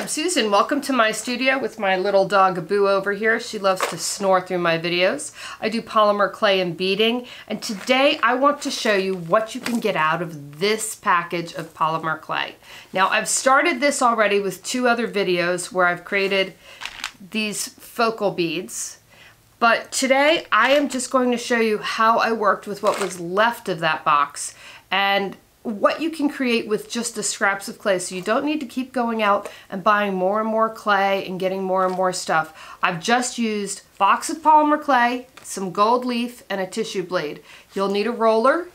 I'm Susan. Welcome to my studio with my little dog Boo over here. She loves to snore through my videos. I do polymer clay and beading, and today I want to show you what you can get out of this package of polymer clay. Now, I've started this already with two other videos where I've created these focal beads, but today I am just going to show you how I worked with what was left of that box and what you can create with just the scraps of clay. So you don't need to keep going out and buying more and more clay and getting more and more stuff. I've just used box of polymer clay, some gold leaf, and a tissue blade. You'll need a roller.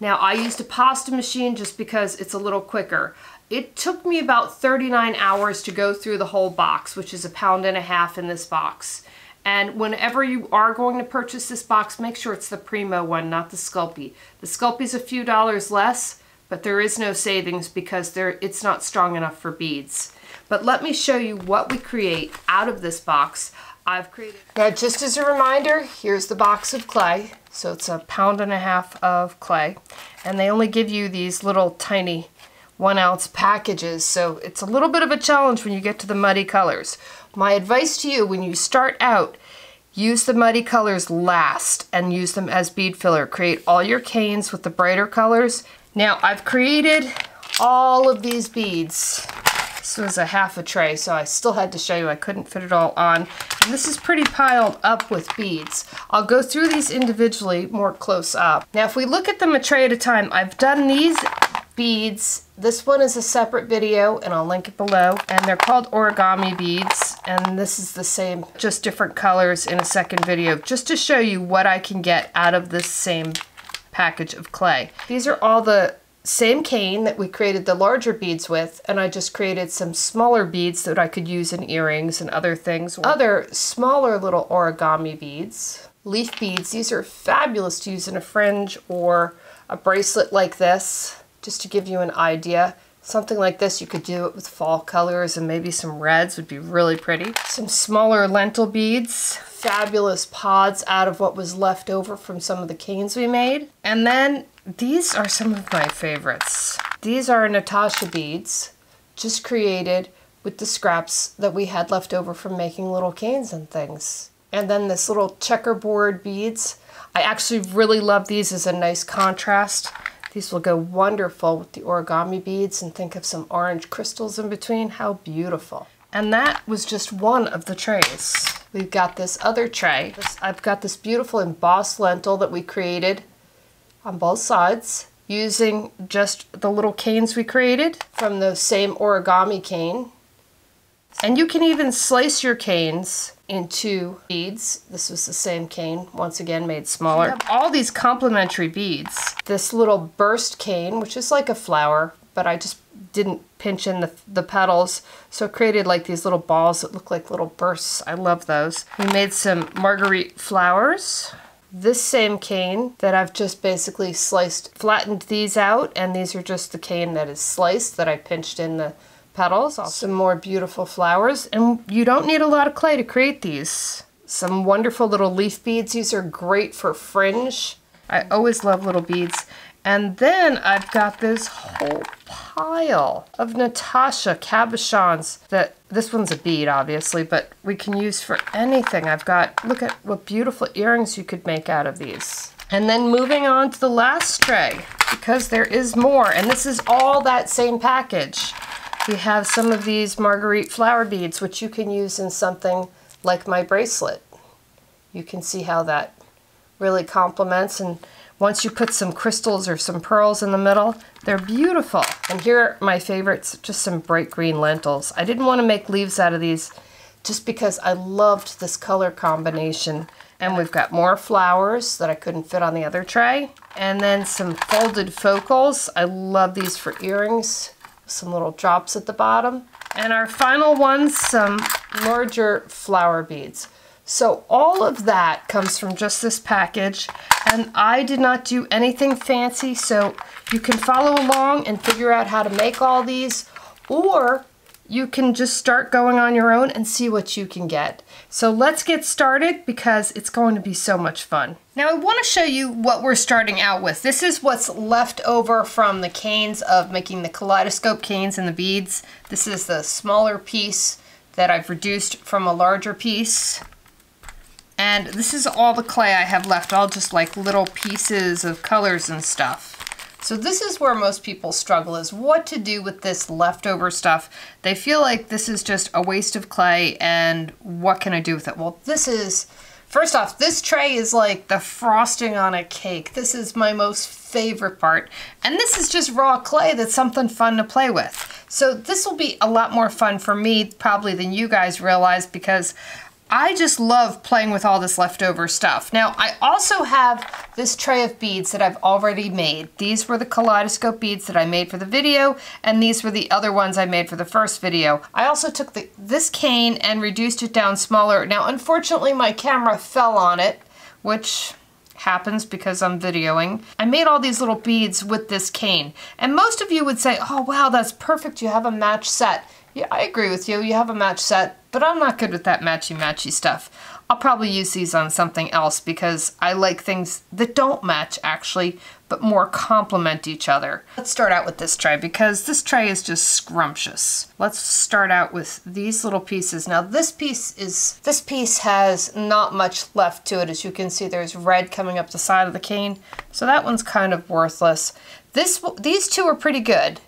Now I used a pasta machine just because it's a little quicker. It took me about 39 hours to go through the whole box, which is a pound and a half in this box. And whenever you are going to purchase this box, make sure it's the Premo one, not the Sculpey. The Sculpey's a few dollars less, but there is no savings because there it's not strong enough for beads. But let me show you what we create out of this box. I've created. Now just as a reminder, here's the box of clay. So it's a pound and a half of clay. And they only give you these little tiny one ounce packages. So it's a little bit of a challenge when you get to the muddy colors. My advice to you when you start out, Use the muddy colors last and use them as bead filler. Create all your canes with the brighter colors now I've created all of these beads. This was a half a tray, so I still had to show you. I couldn't fit it all on. And this is pretty piled up with beads. I'll go through these individually more close up. Now, if we look at them a tray at a time, I've done these beads. This one is a separate video, and I'll link it below. And they're called origami beads, and this is the same, just different colors in a second video, just to show you what I can get out of this same package of clay. These are all the same cane that we created the larger beads with and I just created some smaller beads that I could use in earrings and other things. Other smaller little origami beads. Leaf beads, these are fabulous to use in a fringe or a bracelet like this, just to give you an idea. Something like this, you could do it with fall colors and maybe some reds would be really pretty. Some smaller lentil beads, fabulous pods out of what was left over from some of the canes we made. And then these are some of my favorites. These are Natasha beads, just created with the scraps that we had left over from making little canes and things. And then this little checkerboard beads. I actually really love these as a nice contrast. These will go wonderful with the origami beads and think of some orange crystals in between. How beautiful. And that was just one of the trays. We've got this other tray. I've got this beautiful embossed lentil that we created on both sides using just the little canes we created from the same origami cane. And you can even slice your canes into beads. This was the same cane, once again made smaller. all these complementary beads. This little burst cane, which is like a flower, but I just didn't pinch in the, the petals. So it created like these little balls that look like little bursts. I love those. We made some marguerite flowers. This same cane that I've just basically sliced, flattened these out, and these are just the cane that is sliced that I pinched in the petals. Some more beautiful flowers, and you don't need a lot of clay to create these. Some wonderful little leaf beads. These are great for fringe. I always love little beads. And then I've got this whole pile of Natasha cabochons that this one's a bead obviously, but we can use for anything. I've got, look at what beautiful earrings you could make out of these. And then moving on to the last tray, because there is more, and this is all that same package. We have some of these marguerite flower beads, which you can use in something like my bracelet. You can see how that really complements and once you put some crystals or some pearls in the middle, they're beautiful. And here are my favorites, just some bright green lentils. I didn't want to make leaves out of these just because I loved this color combination. And we've got more flowers that I couldn't fit on the other tray. And then some folded focals. I love these for earrings. Some little drops at the bottom. And our final ones, some larger flower beads. So all of that comes from just this package and I did not do anything fancy so you can follow along and figure out how to make all these or you can just start going on your own and see what you can get. So let's get started because it's going to be so much fun. Now I want to show you what we're starting out with. This is what's left over from the canes of making the kaleidoscope canes and the beads. This is the smaller piece that I've reduced from a larger piece. And this is all the clay I have left, all just like little pieces of colors and stuff. So this is where most people struggle is what to do with this leftover stuff. They feel like this is just a waste of clay and what can I do with it? Well, this is, first off, this tray is like the frosting on a cake. This is my most favorite part. And this is just raw clay that's something fun to play with. So this will be a lot more fun for me probably than you guys realize because I just love playing with all this leftover stuff. Now, I also have this tray of beads that I've already made. These were the kaleidoscope beads that I made for the video, and these were the other ones I made for the first video. I also took the, this cane and reduced it down smaller. Now, unfortunately, my camera fell on it, which happens because I'm videoing. I made all these little beads with this cane. And most of you would say, oh wow, that's perfect, you have a match set. Yeah, I agree with you, you have a match set, but I'm not good with that matchy-matchy stuff. I'll probably use these on something else because I like things that don't match actually, but more complement each other. Let's start out with this tray because this tray is just scrumptious. Let's start out with these little pieces. Now this piece is, this piece has not much left to it. As you can see, there's red coming up the side of the cane. So that one's kind of worthless. This, these two are pretty good.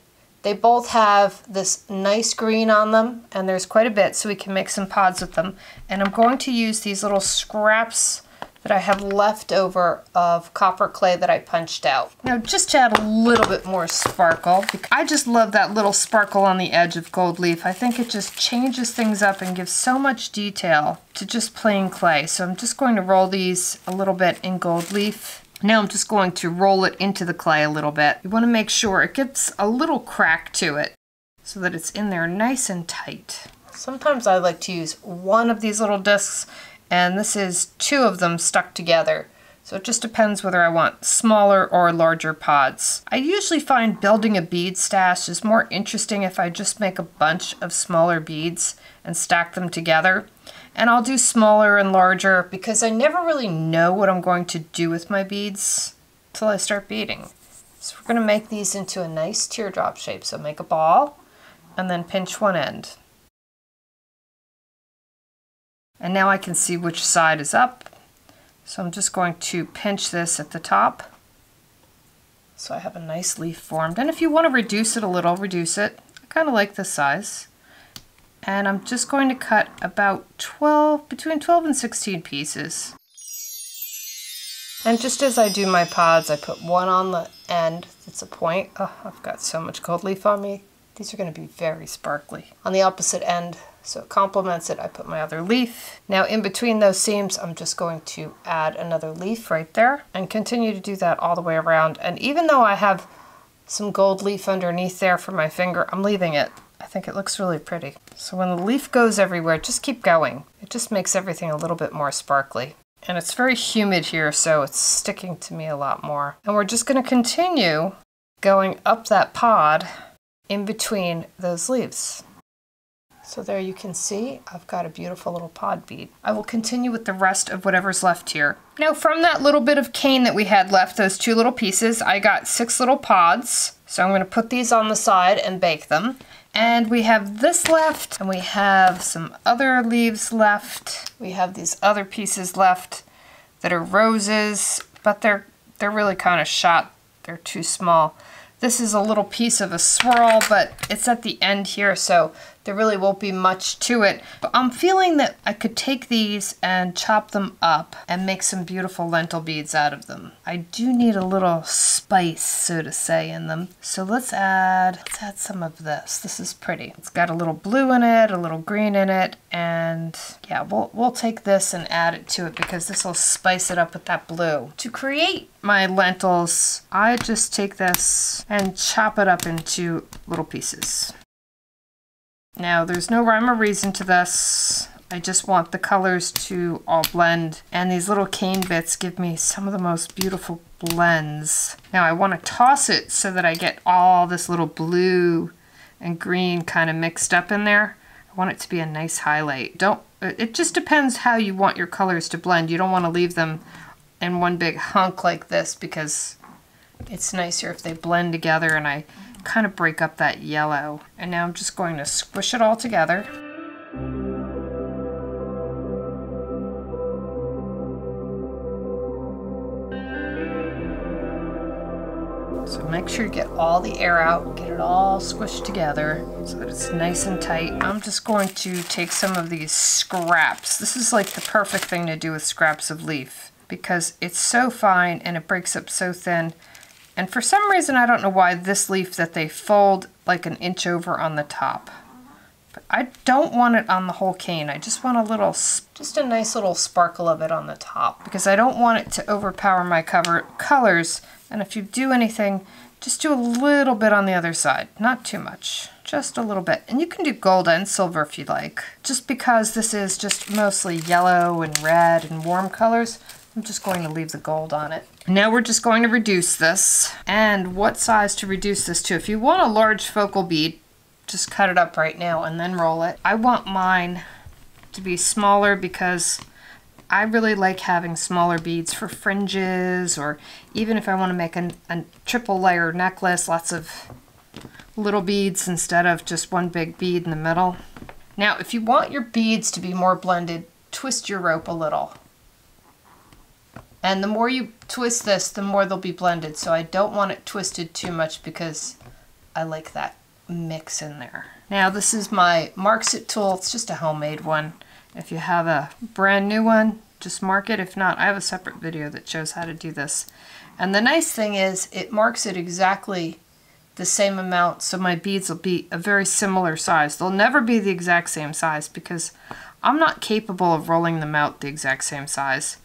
They both have this nice green on them, and there's quite a bit, so we can make some pods with them. And I'm going to use these little scraps that I have left over of copper clay that I punched out. Now just to add a little bit more sparkle, I just love that little sparkle on the edge of gold leaf. I think it just changes things up and gives so much detail to just plain clay. So I'm just going to roll these a little bit in gold leaf now I'm just going to roll it into the clay a little bit. You want to make sure it gets a little crack to it so that it's in there nice and tight. Sometimes I like to use one of these little discs and this is two of them stuck together. So it just depends whether I want smaller or larger pods. I usually find building a bead stash is more interesting if I just make a bunch of smaller beads and stack them together. And I'll do smaller and larger because I never really know what I'm going to do with my beads until I start beading. So we're going to make these into a nice teardrop shape. So make a ball and then pinch one end. And now I can see which side is up. So I'm just going to pinch this at the top. So I have a nice leaf formed. And if you want to reduce it a little, reduce it. I kind of like this size and I'm just going to cut about 12, between 12 and 16 pieces. And just as I do my pods, I put one on the end that's a point. Oh, I've got so much gold leaf on me. These are going to be very sparkly. On the opposite end, so it complements it, I put my other leaf. Now in between those seams, I'm just going to add another leaf right there and continue to do that all the way around. And even though I have some gold leaf underneath there for my finger, I'm leaving it I think it looks really pretty. So when the leaf goes everywhere, just keep going. It just makes everything a little bit more sparkly. And it's very humid here, so it's sticking to me a lot more. And we're just going to continue going up that pod in between those leaves. So there you can see I've got a beautiful little pod bead. I will continue with the rest of whatever's left here. Now from that little bit of cane that we had left, those two little pieces, I got six little pods. So I'm going to put these on the side and bake them. And we have this left, and we have some other leaves left. We have these other pieces left that are roses, but they're they're really kind of shot. They're too small. This is a little piece of a swirl, but it's at the end here, so there really won't be much to it. But I'm feeling that I could take these and chop them up and make some beautiful lentil beads out of them. I do need a little spice, so to say, in them. So let's add, let's add some of this. This is pretty. It's got a little blue in it, a little green in it, and yeah, we'll, we'll take this and add it to it because this will spice it up with that blue. To create my lentils, I just take this and chop it up into little pieces. Now there's no rhyme or reason to this. I just want the colors to all blend and these little cane bits give me some of the most beautiful blends. Now I want to toss it so that I get all this little blue and green kind of mixed up in there. I want it to be a nice highlight. Don't, it just depends how you want your colors to blend. You don't want to leave them in one big hunk like this because it's nicer if they blend together and I kind of break up that yellow. And now I'm just going to squish it all together. So make sure you get all the air out, get it all squished together so that it's nice and tight. I'm just going to take some of these scraps. This is like the perfect thing to do with scraps of leaf because it's so fine and it breaks up so thin. And for some reason, I don't know why this leaf that they fold like an inch over on the top. But I don't want it on the whole cane. I just want a little, just a nice little sparkle of it on the top because I don't want it to overpower my cover colors and if you do anything, just do a little bit on the other side, not too much, just a little bit. And you can do gold and silver if you like. Just because this is just mostly yellow and red and warm colors, I'm just going to leave the gold on it. Now we're just going to reduce this. And what size to reduce this to? If you want a large focal bead, just cut it up right now and then roll it. I want mine to be smaller because I really like having smaller beads for fringes or even if I want to make a, a triple layer necklace, lots of little beads instead of just one big bead in the middle. Now, if you want your beads to be more blended, twist your rope a little. And the more you twist this, the more they'll be blended. So I don't want it twisted too much because I like that mix in there. Now this is my Marks-It tool. It's just a homemade one. If you have a brand new one, just mark it. If not, I have a separate video that shows how to do this. And the nice thing is it marks it exactly the same amount so my beads will be a very similar size. They'll never be the exact same size because I'm not capable of rolling them out the exact same size,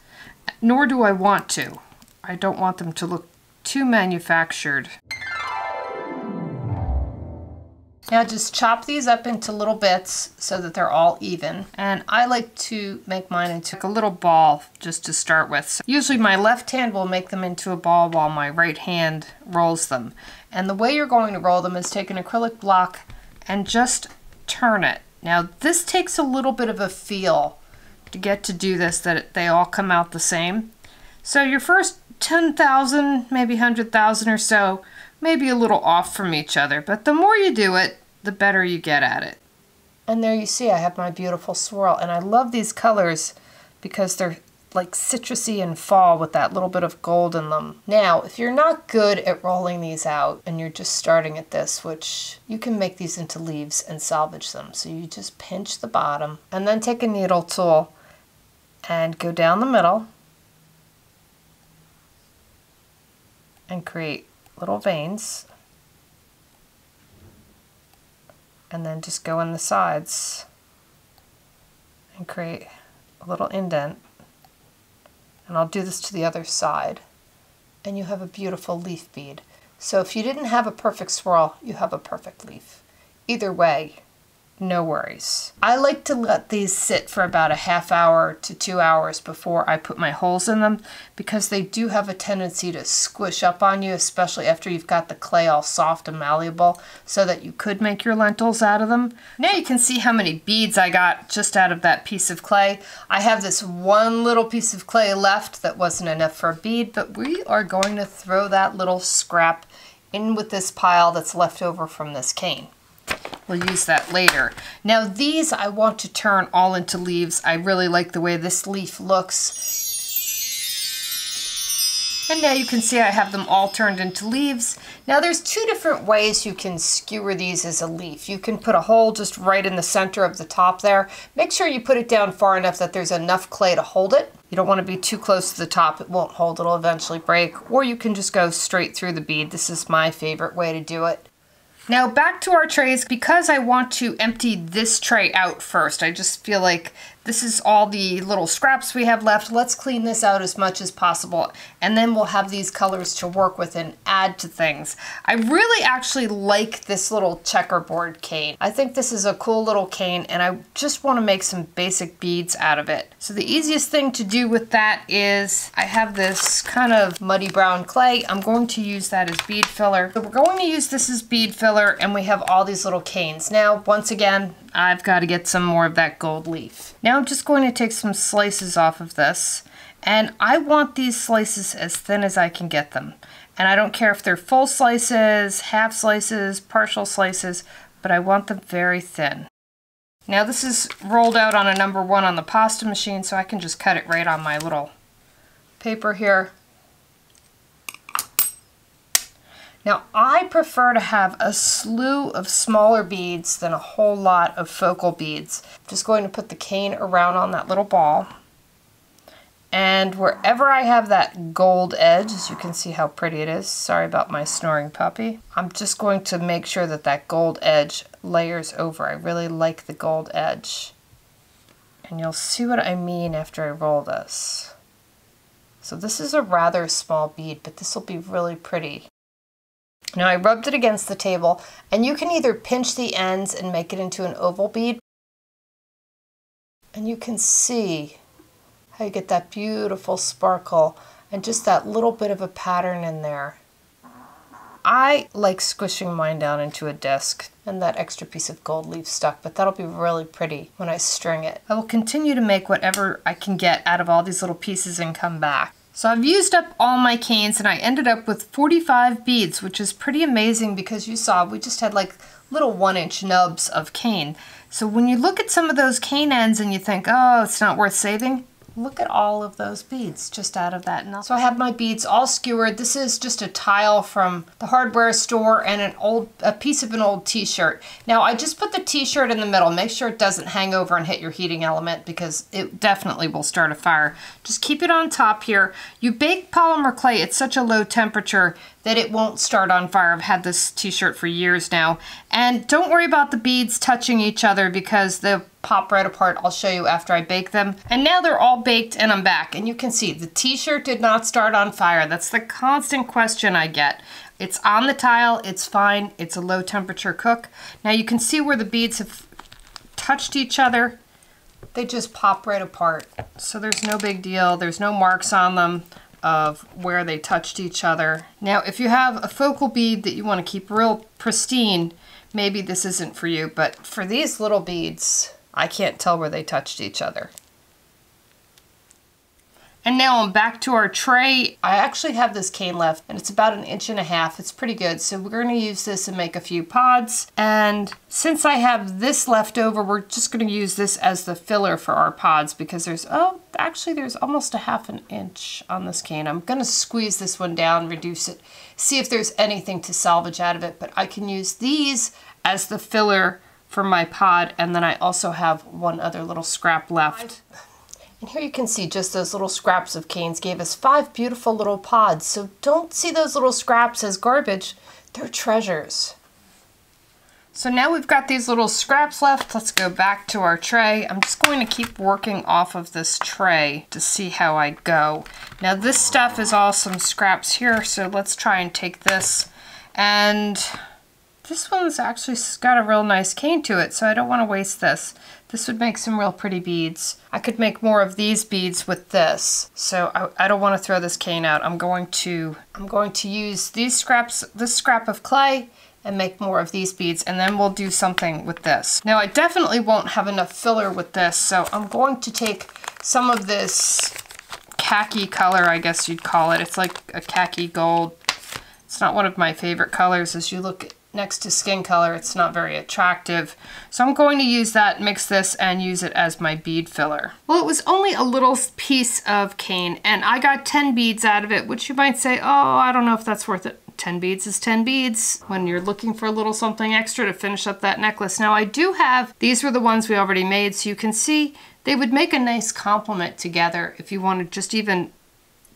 nor do I want to. I don't want them to look too manufactured. Now just chop these up into little bits so that they're all even. And I like to make mine into a little ball just to start with. So usually my left hand will make them into a ball while my right hand rolls them. And the way you're going to roll them is take an acrylic block and just turn it. Now this takes a little bit of a feel to get to do this that they all come out the same. So your first 10,000, maybe 100,000 or so, maybe a little off from each other, but the more you do it, the better you get at it. And there you see I have my beautiful swirl, and I love these colors because they're like citrusy and fall with that little bit of gold in them. Now, if you're not good at rolling these out and you're just starting at this, which you can make these into leaves and salvage them. So you just pinch the bottom and then take a needle tool and go down the middle and create little veins and then just go in the sides and create a little indent and I'll do this to the other side and you have a beautiful leaf bead. So if you didn't have a perfect swirl, you have a perfect leaf. Either way, no worries. I like to let these sit for about a half hour to two hours before I put my holes in them because they do have a tendency to squish up on you, especially after you've got the clay all soft and malleable so that you could make your lentils out of them. Now you can see how many beads I got just out of that piece of clay. I have this one little piece of clay left that wasn't enough for a bead, but we are going to throw that little scrap in with this pile that's left over from this cane. We'll use that later. Now these I want to turn all into leaves. I really like the way this leaf looks. And now you can see I have them all turned into leaves. Now there's two different ways you can skewer these as a leaf. You can put a hole just right in the center of the top there. Make sure you put it down far enough that there's enough clay to hold it. You don't want to be too close to the top. It won't hold. It'll eventually break. Or you can just go straight through the bead. This is my favorite way to do it. Now back to our trays, because I want to empty this tray out first, I just feel like This is all the little scraps we have left. Let's clean this out as much as possible and then we'll have these colors to work with and add to things. I really actually like this little checkerboard cane. I think this is a cool little cane and I just want to make some basic beads out of it. So the easiest thing to do with that is I have this kind of muddy brown clay. I'm going to use that as bead filler. So we're going to use this as bead filler and we have all these little canes. Now, once again, I've got to get some more of that gold leaf. Now I'm just going to take some slices off of this and I want these slices as thin as I can get them. And I don't care if they're full slices, half slices, partial slices, but I want them very thin. Now this is rolled out on a number one on the pasta machine, so I can just cut it right on my little paper here. Now I prefer to have a slew of smaller beads than a whole lot of focal beads. I'm just going to put the cane around on that little ball. And wherever I have that gold edge, as you can see how pretty it is, sorry about my snoring puppy, I'm just going to make sure that that gold edge layers over. I really like the gold edge. And you'll see what I mean after I roll this. So this is a rather small bead, but this will be really pretty. Now I rubbed it against the table, and you can either pinch the ends and make it into an oval bead, and you can see how you get that beautiful sparkle and just that little bit of a pattern in there. I like squishing mine down into a disc and that extra piece of gold leaf stuck, but that'll be really pretty when I string it. I will continue to make whatever I can get out of all these little pieces and come back. So I've used up all my canes and I ended up with 45 beads, which is pretty amazing because you saw we just had like little one inch nubs of cane. So when you look at some of those cane ends and you think, oh, it's not worth saving, look at all of those beads just out of that. So I have my beads all skewered. This is just a tile from the hardware store and an old a piece of an old t-shirt. Now I just put the t-shirt in the middle. Make sure it doesn't hang over and hit your heating element because it definitely will start a fire. Just keep it on top here. You bake polymer clay at such a low temperature that it won't start on fire. I've had this t-shirt for years now. And don't worry about the beads touching each other because they'll pop right apart. I'll show you after I bake them. And now they're all baked and I'm back. And you can see the t-shirt did not start on fire. That's the constant question I get. It's on the tile, it's fine, it's a low temperature cook. Now you can see where the beads have touched each other. They just pop right apart. So there's no big deal. There's no marks on them of where they touched each other. Now, if you have a focal bead that you want to keep real pristine, maybe this isn't for you, but for these little beads, I can't tell where they touched each other. And now I'm back to our tray. I actually have this cane left and it's about an inch and a half. It's pretty good. So we're gonna use this and make a few pods. And since I have this left over, we're just gonna use this as the filler for our pods because there's, oh, actually there's almost a half an inch on this cane. I'm gonna squeeze this one down, reduce it, see if there's anything to salvage out of it. But I can use these as the filler for my pod. And then I also have one other little scrap left. And here you can see just those little scraps of canes gave us five beautiful little pods. So don't see those little scraps as garbage. They're treasures. So now we've got these little scraps left. Let's go back to our tray. I'm just going to keep working off of this tray to see how I go. Now this stuff is all some scraps here, so let's try and take this. And this one's actually got a real nice cane to it, so I don't want to waste this. This would make some real pretty beads. I could make more of these beads with this. So I, I don't want to throw this cane out. I'm going to I'm going to use these scraps, this scrap of clay and make more of these beads and then we'll do something with this. Now I definitely won't have enough filler with this so I'm going to take some of this khaki color I guess you'd call it. It's like a khaki gold. It's not one of my favorite colors as you look next to skin color, it's not very attractive. So I'm going to use that, mix this, and use it as my bead filler. Well, it was only a little piece of cane, and I got 10 beads out of it, which you might say, oh, I don't know if that's worth it. 10 beads is 10 beads when you're looking for a little something extra to finish up that necklace. Now I do have, these were the ones we already made, so you can see they would make a nice complement together if you wanted just even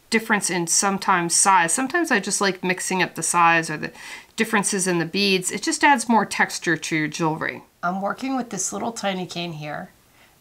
difference in sometimes size. Sometimes I just like mixing up the size or the differences in the beads. It just adds more texture to your jewelry. I'm working with this little tiny cane here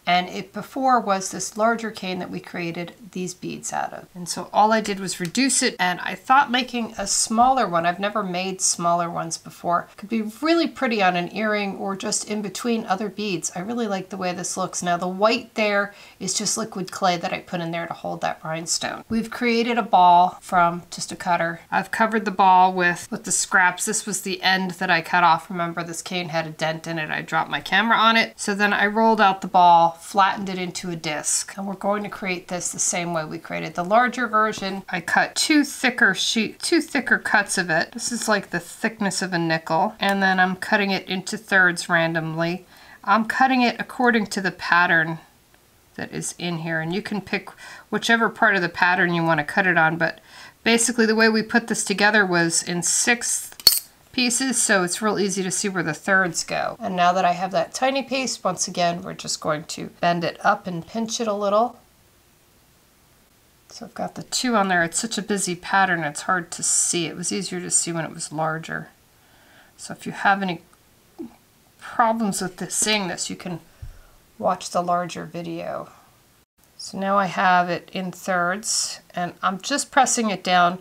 And it before was this larger cane that we created these beads out of. And so all I did was reduce it and I thought making a smaller one, I've never made smaller ones before, could be really pretty on an earring or just in between other beads. I really like the way this looks. Now the white there is just liquid clay that I put in there to hold that rhinestone. We've created a ball from just a cutter. I've covered the ball with, with the scraps. This was the end that I cut off. Remember this cane had a dent in it. I dropped my camera on it. So then I rolled out the ball flattened it into a disc. And we're going to create this the same way we created the larger version. I cut two thicker sheet, two thicker cuts of it. This is like the thickness of a nickel. And then I'm cutting it into thirds randomly. I'm cutting it according to the pattern that is in here. And you can pick whichever part of the pattern you want to cut it on. But basically the way we put this together was in sixth pieces, so it's real easy to see where the thirds go. And now that I have that tiny piece, once again, we're just going to bend it up and pinch it a little. So I've got the two on there. It's such a busy pattern, it's hard to see. It was easier to see when it was larger. So if you have any problems with this, seeing this, you can watch the larger video. So now I have it in thirds, and I'm just pressing it down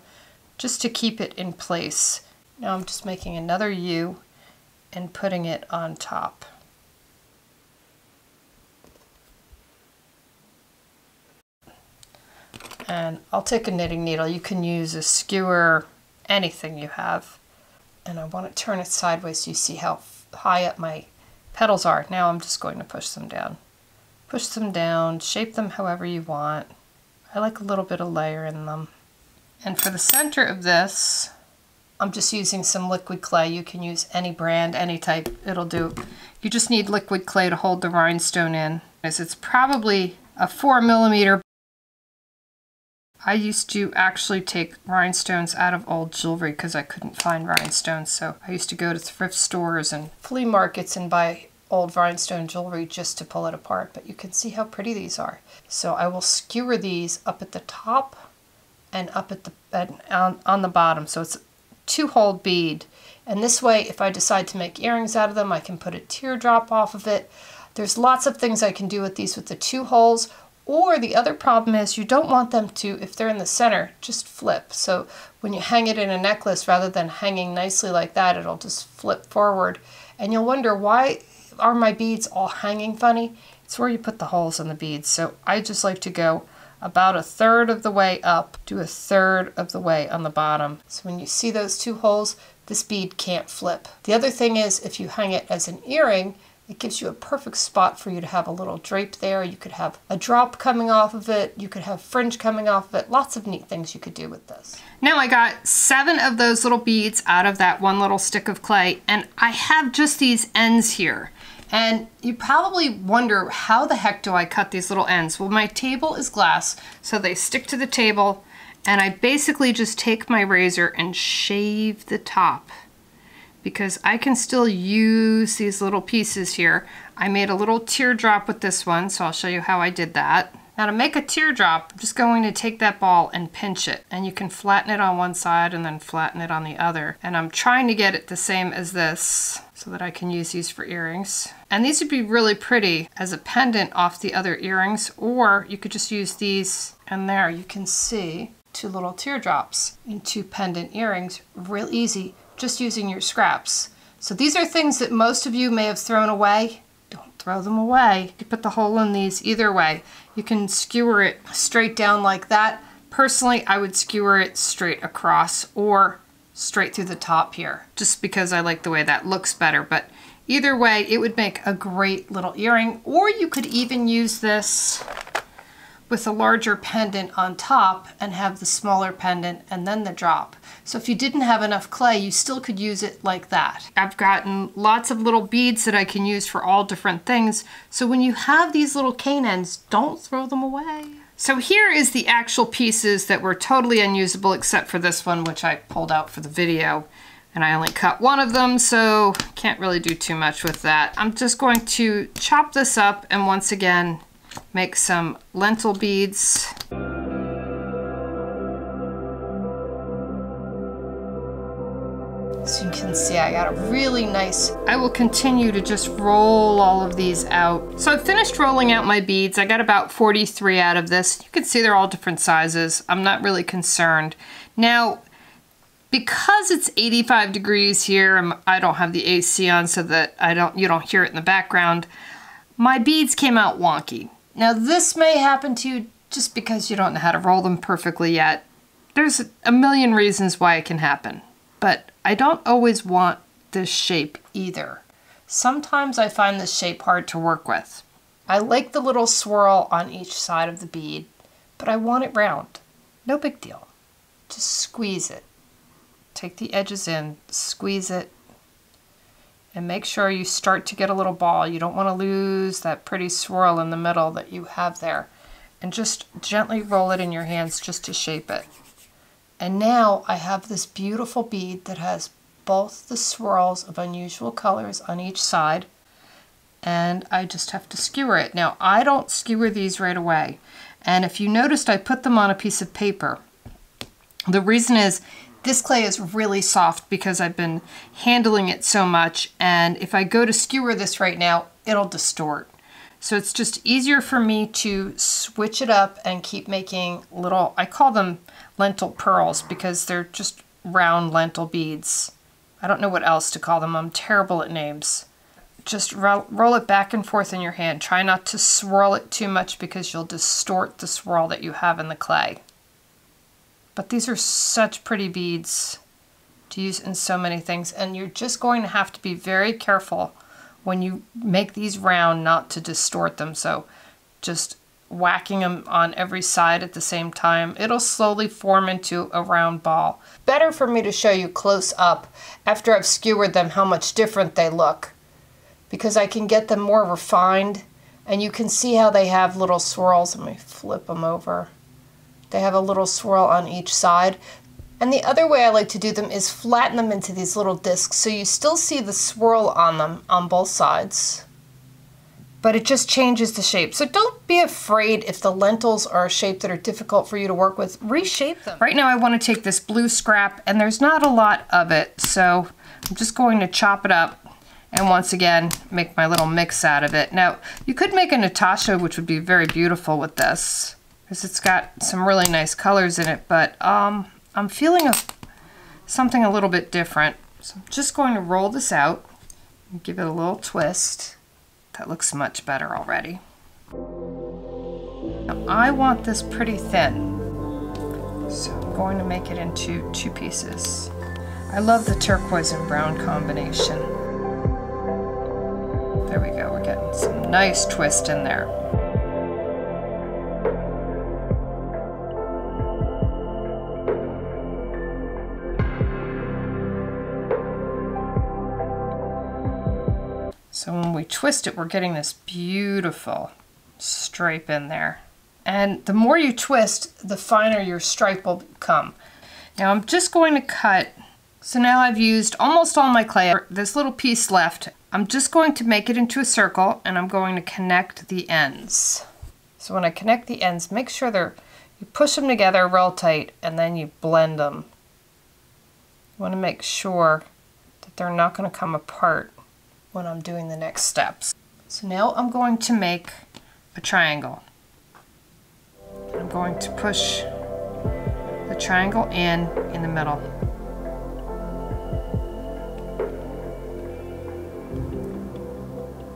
just to keep it in place. Now I'm just making another U and putting it on top. And I'll take a knitting needle. You can use a skewer, anything you have. And I want to turn it sideways so you see how high up my petals are. Now I'm just going to push them down. Push them down, shape them however you want. I like a little bit of layer in them. And for the center of this, I'm just using some liquid clay. You can use any brand, any type, it'll do. You just need liquid clay to hold the rhinestone in. As it's probably a four millimeter. I used to actually take rhinestones out of old jewelry because I couldn't find rhinestones. So I used to go to thrift stores and flea markets and buy old rhinestone jewelry just to pull it apart. But you can see how pretty these are. So I will skewer these up at the top and up at the on, on the bottom. So it's two-hole bead. And this way, if I decide to make earrings out of them, I can put a teardrop off of it. There's lots of things I can do with these with the two holes. Or the other problem is you don't want them to, if they're in the center, just flip. So when you hang it in a necklace, rather than hanging nicely like that, it'll just flip forward. And you'll wonder, why are my beads all hanging funny? It's where you put the holes in the beads. So I just like to go about a third of the way up to a third of the way on the bottom. So when you see those two holes, this bead can't flip. The other thing is if you hang it as an earring, it gives you a perfect spot for you to have a little drape there. You could have a drop coming off of it. You could have fringe coming off of it. Lots of neat things you could do with this. Now I got seven of those little beads out of that one little stick of clay and I have just these ends here. And you probably wonder, how the heck do I cut these little ends? Well, my table is glass, so they stick to the table, and I basically just take my razor and shave the top because I can still use these little pieces here. I made a little teardrop with this one, so I'll show you how I did that. Now to make a teardrop, I'm just going to take that ball and pinch it. And you can flatten it on one side and then flatten it on the other. And I'm trying to get it the same as this so that I can use these for earrings. And these would be really pretty as a pendant off the other earrings, or you could just use these and there you can see two little teardrops in two pendant earrings, real easy, just using your scraps. So these are things that most of you may have thrown away Don't throw them away. You put the hole in these either way. You can skewer it straight down like that. Personally, I would skewer it straight across or straight through the top here, just because I like the way that looks better. But either way, it would make a great little earring, or you could even use this with a larger pendant on top and have the smaller pendant and then the drop. So if you didn't have enough clay, you still could use it like that. I've gotten lots of little beads that I can use for all different things. So when you have these little cane ends, don't throw them away. So here is the actual pieces that were totally unusable except for this one, which I pulled out for the video. And I only cut one of them, so can't really do too much with that. I'm just going to chop this up and once again, make some lentil beads. So you can see I got a really nice... I will continue to just roll all of these out. So I finished rolling out my beads. I got about 43 out of this. You can see they're all different sizes. I'm not really concerned. Now, because it's 85 degrees here, I don't have the AC on so that I don't you don't hear it in the background. My beads came out wonky. Now this may happen to you just because you don't know how to roll them perfectly yet. There's a million reasons why it can happen, but I don't always want this shape either. Sometimes I find this shape hard to work with. I like the little swirl on each side of the bead, but I want it round. No big deal. Just squeeze it. Take the edges in, squeeze it, and make sure you start to get a little ball. You don't want to lose that pretty swirl in the middle that you have there. And just gently roll it in your hands just to shape it. And now I have this beautiful bead that has both the swirls of unusual colors on each side and I just have to skewer it. Now I don't skewer these right away and if you noticed I put them on a piece of paper. The reason is this clay is really soft because I've been handling it so much and if I go to skewer this right now it'll distort. So it's just easier for me to switch it up and keep making little, I call them lentil pearls because they're just round lentil beads. I don't know what else to call them. I'm terrible at names. Just ro roll it back and forth in your hand. Try not to swirl it too much because you'll distort the swirl that you have in the clay. But these are such pretty beads to use in so many things. And you're just going to have to be very careful when you make these round not to distort them. So just whacking them on every side at the same time, it'll slowly form into a round ball. Better for me to show you close up after I've skewered them how much different they look because I can get them more refined and you can see how they have little swirls. Let me flip them over. They have a little swirl on each side. And the other way I like to do them is flatten them into these little discs so you still see the swirl on them on both sides. But it just changes the shape. So don't be afraid if the lentils are a shape that are difficult for you to work with. Reshape them. Right now I want to take this blue scrap and there's not a lot of it. So I'm just going to chop it up and once again make my little mix out of it. Now you could make a Natasha which would be very beautiful with this because it's got some really nice colors in it but um, I'm feeling a, something a little bit different. So I'm just going to roll this out and give it a little twist. That looks much better already. Now I want this pretty thin. So I'm going to make it into two pieces. I love the turquoise and brown combination. There we go, we're getting some nice twist in there. So when we twist it, we're getting this beautiful stripe in there. And the more you twist, the finer your stripe will become. Now I'm just going to cut, so now I've used almost all my clay. This little piece left. I'm just going to make it into a circle and I'm going to connect the ends. So when I connect the ends, make sure they're, you push them together real tight and then you blend them. You want to make sure that they're not going to come apart when I'm doing the next steps. So now I'm going to make a triangle. I'm going to push the triangle in in the middle.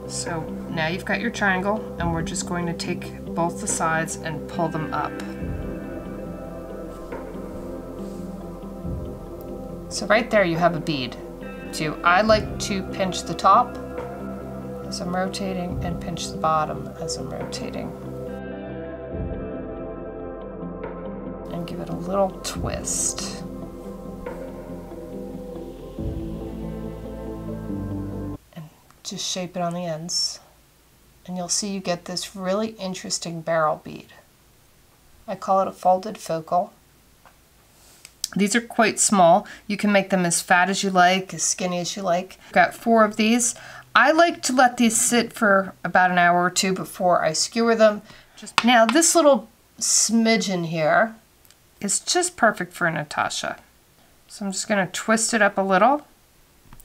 So now you've got your triangle and we're just going to take both the sides and pull them up. So right there you have a bead to. I like to pinch the top as I'm rotating and pinch the bottom as I'm rotating. And give it a little twist. And just shape it on the ends. And you'll see you get this really interesting barrel bead. I call it a folded focal. These are quite small. You can make them as fat as you like, as skinny as you like. Got four of these. I like to let these sit for about an hour or two before I skewer them. Just Now this little smidgen here is just perfect for Natasha. So I'm just going to twist it up a little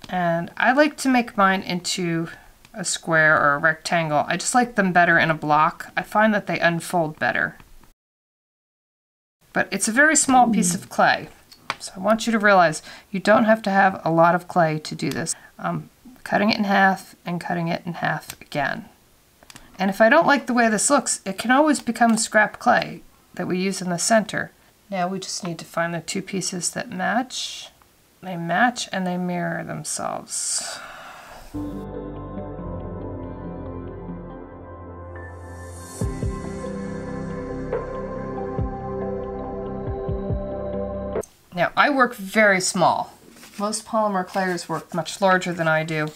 And I like to make mine into a square or a rectangle. I just like them better in a block. I find that they unfold better. But it's a very small piece of clay. So I want you to realize you don't have to have a lot of clay to do this. I'm cutting it in half and cutting it in half again. And if I don't like the way this looks, it can always become scrap clay that we use in the center. Now we just need to find the two pieces that match. They match and they mirror themselves. Now, I work very small. Most polymer clayers work much larger than I do,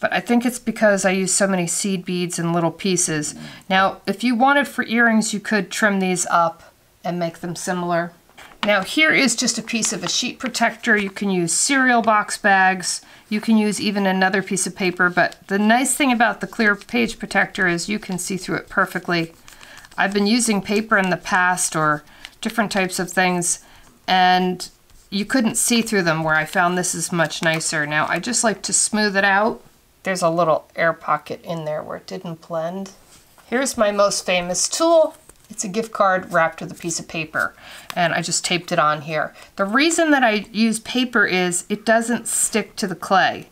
but I think it's because I use so many seed beads and little pieces. Now, if you wanted for earrings, you could trim these up and make them similar. Now, here is just a piece of a sheet protector. You can use cereal box bags. You can use even another piece of paper, but the nice thing about the clear page protector is you can see through it perfectly. I've been using paper in the past or different types of things, and you couldn't see through them where I found this is much nicer. Now I just like to smooth it out. There's a little air pocket in there where it didn't blend. Here's my most famous tool. It's a gift card wrapped with a piece of paper and I just taped it on here. The reason that I use paper is it doesn't stick to the clay.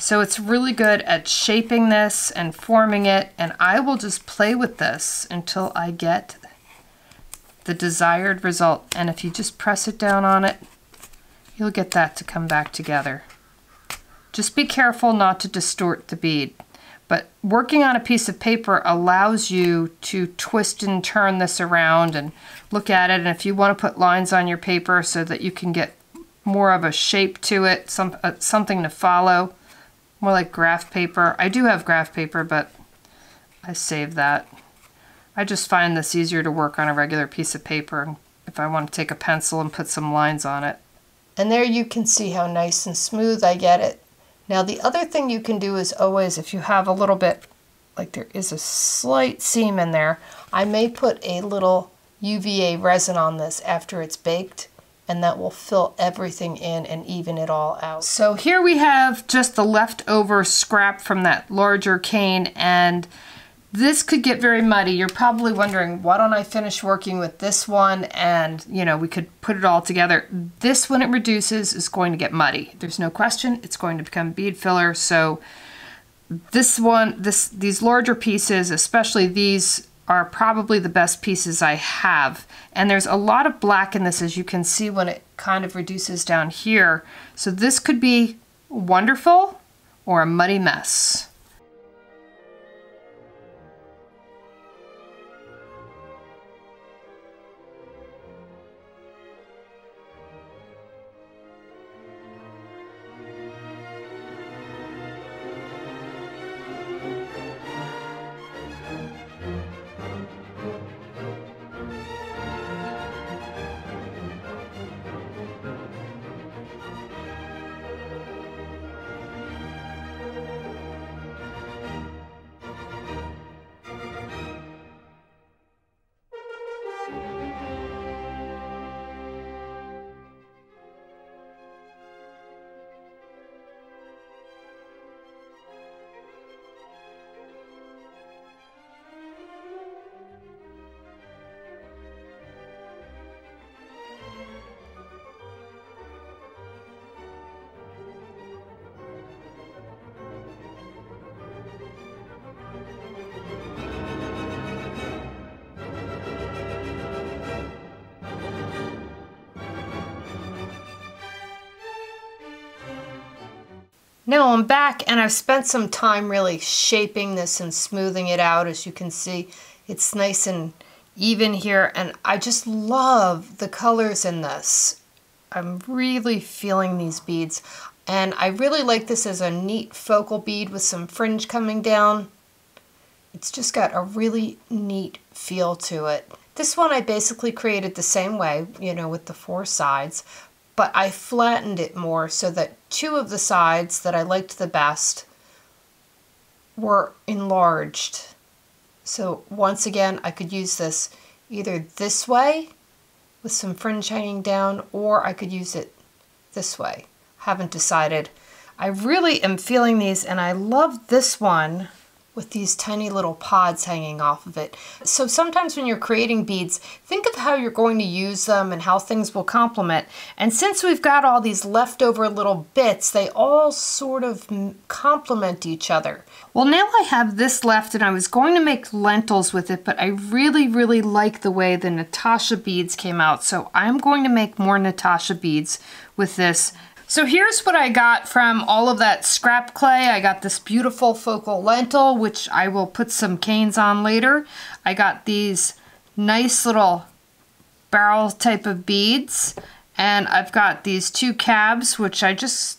So it's really good at shaping this and forming it and I will just play with this until I get the desired result. And if you just press it down on it, you'll get that to come back together. Just be careful not to distort the bead. But working on a piece of paper allows you to twist and turn this around and look at it. And if you want to put lines on your paper so that you can get more of a shape to it, some uh, something to follow, more like graph paper. I do have graph paper, but I save that. I just find this easier to work on a regular piece of paper if I want to take a pencil and put some lines on it. And there you can see how nice and smooth I get it. Now the other thing you can do is always, if you have a little bit, like there is a slight seam in there, I may put a little UVA resin on this after it's baked and that will fill everything in and even it all out. So here we have just the leftover scrap from that larger cane and this could get very muddy. You're probably wondering, why don't I finish working with this one and, you know, we could put it all together. This, when it reduces, is going to get muddy. There's no question. It's going to become bead filler. So this one, this these larger pieces, especially these, are probably the best pieces I have. And there's a lot of black in this, as you can see when it kind of reduces down here. So this could be wonderful or a muddy mess. Now I'm back and I've spent some time really shaping this and smoothing it out. As you can see, it's nice and even here and I just love the colors in this. I'm really feeling these beads and I really like this as a neat focal bead with some fringe coming down. It's just got a really neat feel to it. This one I basically created the same way, you know, with the four sides, but I flattened it more so that two of the sides that I liked the best were enlarged. So once again, I could use this either this way with some fringe hanging down or I could use it this way. Haven't decided. I really am feeling these and I love this one with these tiny little pods hanging off of it. So sometimes when you're creating beads, think of how you're going to use them and how things will complement. And since we've got all these leftover little bits, they all sort of complement each other. Well, now I have this left and I was going to make lentils with it, but I really, really like the way the Natasha beads came out. So I'm going to make more Natasha beads with this so here's what I got from all of that scrap clay. I got this beautiful focal lentil, which I will put some canes on later. I got these nice little barrel type of beads. And I've got these two cabs, which I just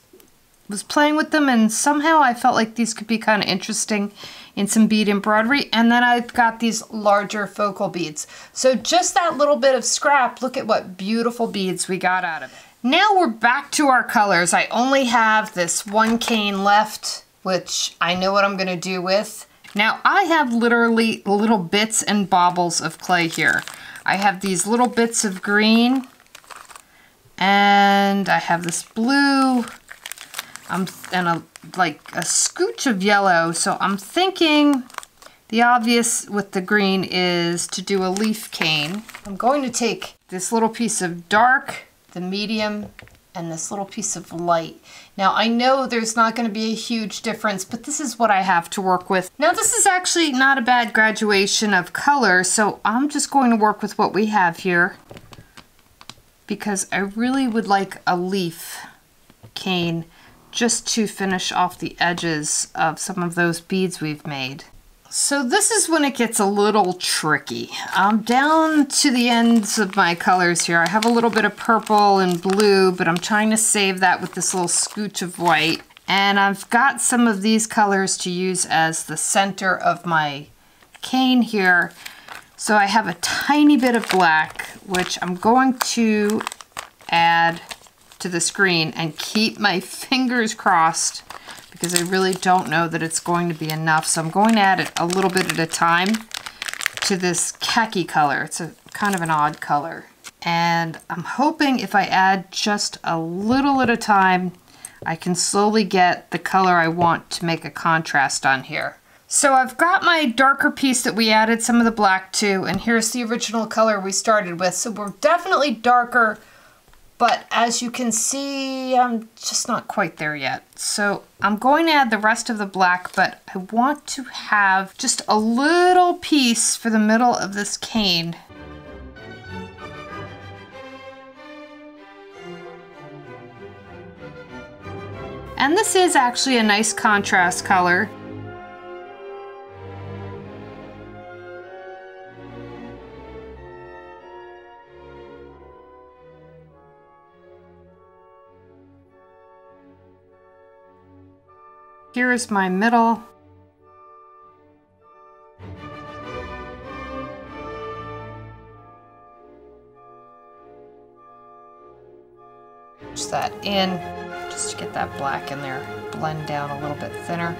was playing with them and somehow I felt like these could be kind of interesting in some bead embroidery. And then I've got these larger focal beads. So just that little bit of scrap, look at what beautiful beads we got out of it. Now we're back to our colors. I only have this one cane left, which I know what I'm gonna do with. Now I have literally little bits and baubles of clay here. I have these little bits of green and I have this blue I'm, and a, like a scooch of yellow. So I'm thinking the obvious with the green is to do a leaf cane. I'm going to take this little piece of dark the medium, and this little piece of light. Now I know there's not going to be a huge difference, but this is what I have to work with. Now this is actually not a bad graduation of color, so I'm just going to work with what we have here because I really would like a leaf cane just to finish off the edges of some of those beads we've made. So this is when it gets a little tricky. I'm down to the ends of my colors here. I have a little bit of purple and blue, but I'm trying to save that with this little scooch of white. And I've got some of these colors to use as the center of my cane here. So I have a tiny bit of black, which I'm going to add to the screen and keep my fingers crossed because I really don't know that it's going to be enough. So I'm going to add it a little bit at a time to this khaki color. It's a kind of an odd color. And I'm hoping if I add just a little at a time, I can slowly get the color I want to make a contrast on here. So I've got my darker piece that we added some of the black to, and here's the original color we started with. So we're definitely darker but as you can see, I'm just not quite there yet. So I'm going to add the rest of the black, but I want to have just a little piece for the middle of this cane. And this is actually a nice contrast color. Here's my middle. Push that in just to get that black in there. Blend down a little bit thinner.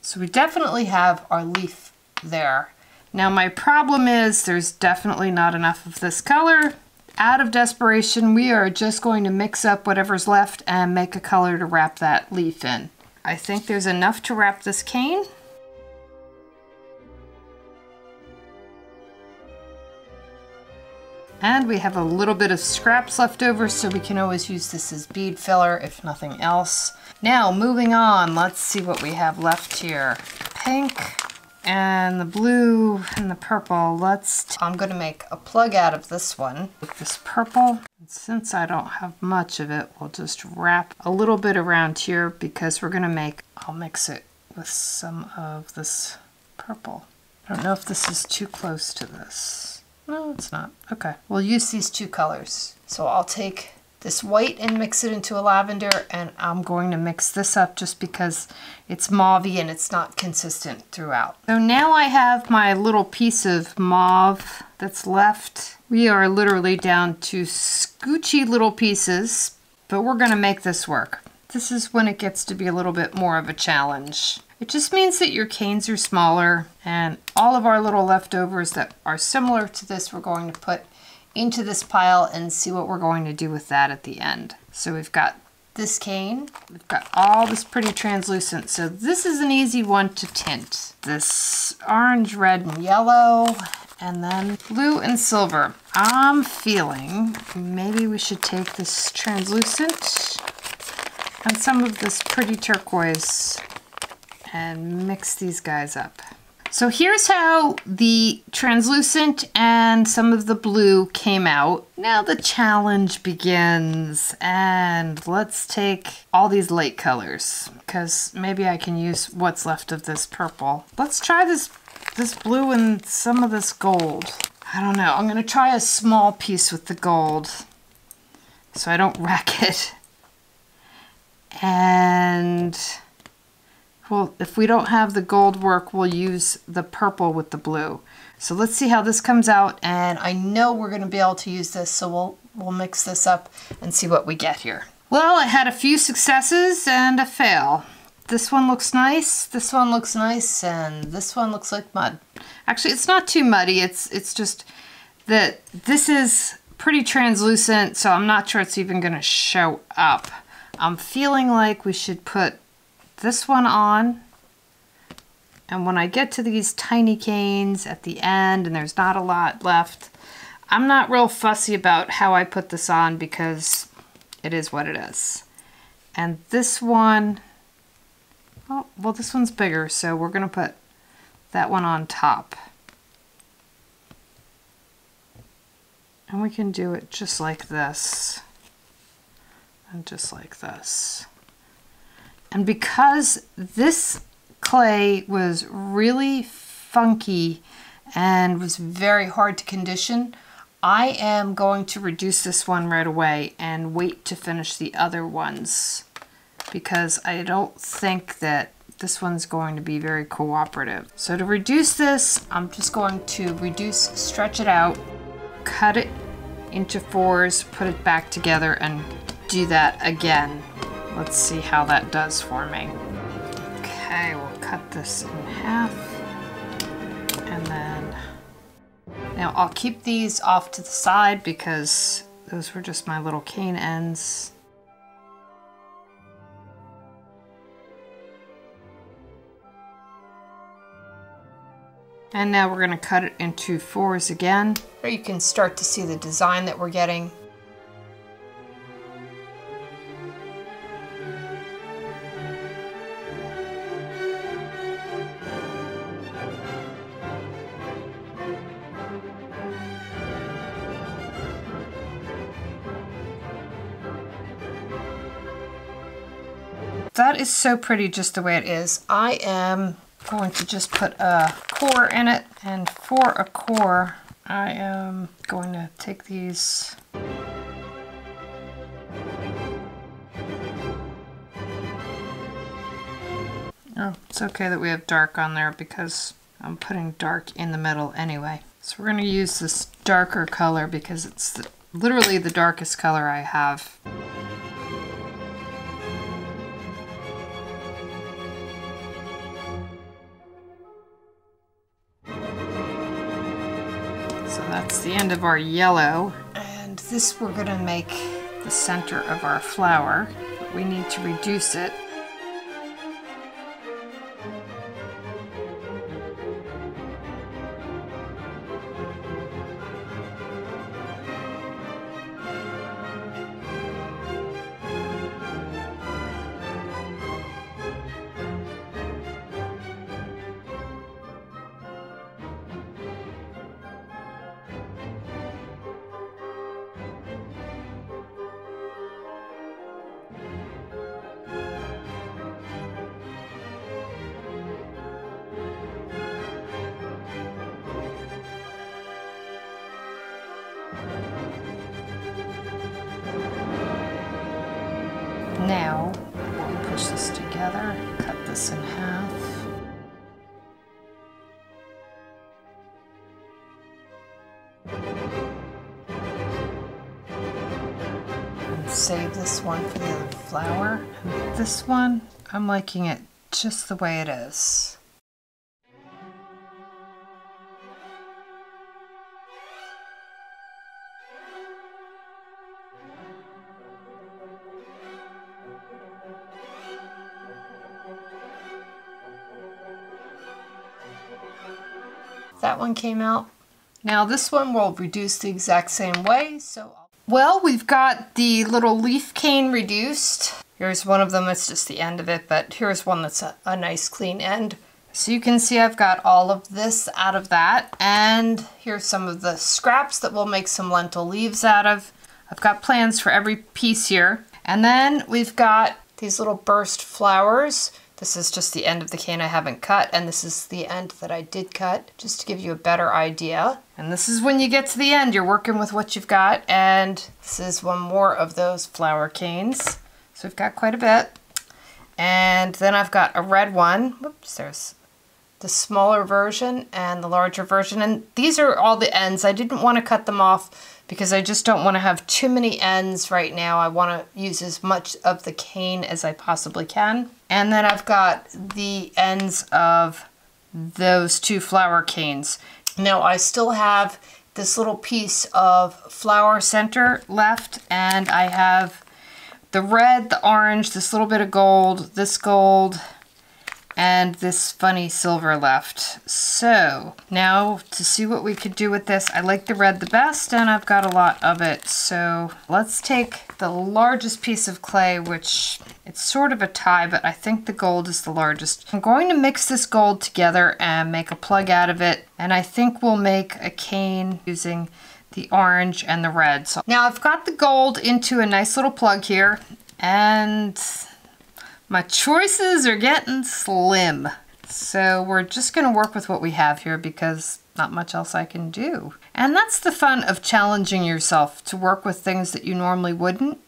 So we definitely have our leaf there. Now my problem is there's definitely not enough of this color out of desperation, we are just going to mix up whatever's left and make a color to wrap that leaf in. I think there's enough to wrap this cane. And we have a little bit of scraps left over, so we can always use this as bead filler if nothing else. Now, moving on, let's see what we have left here. Pink, and the blue and the purple. Let's, I'm gonna make a plug out of this one with this purple. And since I don't have much of it, we'll just wrap a little bit around here because we're gonna make, I'll mix it with some of this purple. I don't know if this is too close to this. No, it's not. Okay, we'll use these two colors. So I'll take this white and mix it into a lavender and I'm going to mix this up just because it's mauve and it's not consistent throughout. So now I have my little piece of mauve that's left. We are literally down to scoochy little pieces, but we're gonna make this work. This is when it gets to be a little bit more of a challenge. It just means that your canes are smaller and all of our little leftovers that are similar to this we're going to put into this pile and see what we're going to do with that at the end. So we've got this cane. We've got all this pretty translucent. So this is an easy one to tint. This orange, red, and yellow, and then blue and silver. I'm feeling maybe we should take this translucent and some of this pretty turquoise and mix these guys up. So here's how the translucent and some of the blue came out. Now the challenge begins and let's take all these light colors because maybe I can use what's left of this purple. Let's try this, this blue and some of this gold. I don't know, I'm gonna try a small piece with the gold so I don't wreck it. And well, if we don't have the gold work, we'll use the purple with the blue. So let's see how this comes out. And I know we're gonna be able to use this, so we'll, we'll mix this up and see what we get here. Well, I had a few successes and a fail. This one looks nice, this one looks nice, and this one looks like mud. Actually, it's not too muddy, it's, it's just that this is pretty translucent, so I'm not sure it's even gonna show up. I'm feeling like we should put this one on. And when I get to these tiny canes at the end and there's not a lot left, I'm not real fussy about how I put this on because it is what it is. And this one, oh, well this one's bigger, so we're gonna put that one on top. And we can do it just like this and just like this. And because this clay was really funky and was very hard to condition, I am going to reduce this one right away and wait to finish the other ones because I don't think that this one's going to be very cooperative. So to reduce this, I'm just going to reduce, stretch it out, cut it into fours, put it back together, and do that again. Let's see how that does for me. Okay, we'll cut this in half. And then... Now I'll keep these off to the side because those were just my little cane ends. And now we're going to cut it into fours again. There you can start to see the design that we're getting. That is so pretty just the way it is. I am going to just put a core in it and for a core I am going to take these Oh, it's okay that we have dark on there because I'm putting dark in the middle anyway. So we're going to use this darker color because it's the, literally the darkest color I have. The end of our yellow. And this we're gonna make the center of our flower. But we need to reduce it Now, we'll push this together, cut this in half. And save this one for the other flower. And this one, I'm liking it just the way it is. One came out. Now this one will reduce the exact same way. So, Well, we've got the little leaf cane reduced. Here's one of them, it's just the end of it, but here's one that's a, a nice clean end. So you can see I've got all of this out of that. And here's some of the scraps that we'll make some lentil leaves out of. I've got plans for every piece here. And then we've got these little burst flowers. This is just the end of the cane I haven't cut, and this is the end that I did cut, just to give you a better idea. And this is when you get to the end, you're working with what you've got, and this is one more of those flower canes. So we've got quite a bit. And then I've got a red one. Whoops, there's the smaller version and the larger version. And these are all the ends. I didn't want to cut them off because I just don't want to have too many ends right now. I want to use as much of the cane as I possibly can. And then I've got the ends of those two flower canes. Now I still have this little piece of flower center left and I have the red, the orange, this little bit of gold, this gold, and this funny silver left. So now to see what we could do with this, I like the red the best and I've got a lot of it. So let's take the largest piece of clay, which it's sort of a tie, but I think the gold is the largest. I'm going to mix this gold together and make a plug out of it. And I think we'll make a cane using the orange and the red. So now I've got the gold into a nice little plug here and my choices are getting slim. So we're just gonna work with what we have here because not much else I can do. And that's the fun of challenging yourself to work with things that you normally wouldn't.